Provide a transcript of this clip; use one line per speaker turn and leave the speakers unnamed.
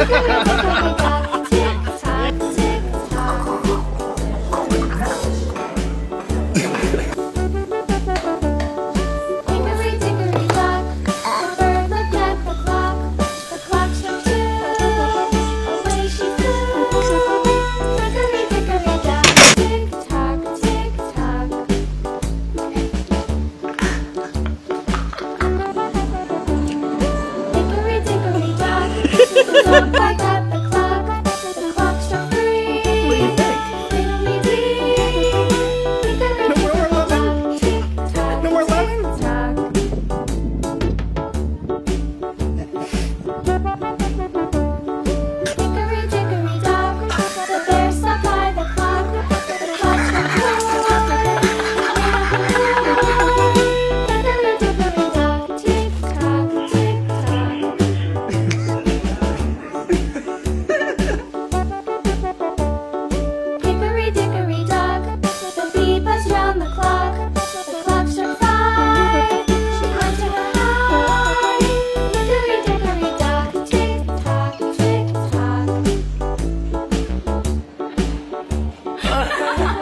Ha ha ha ha! Sampai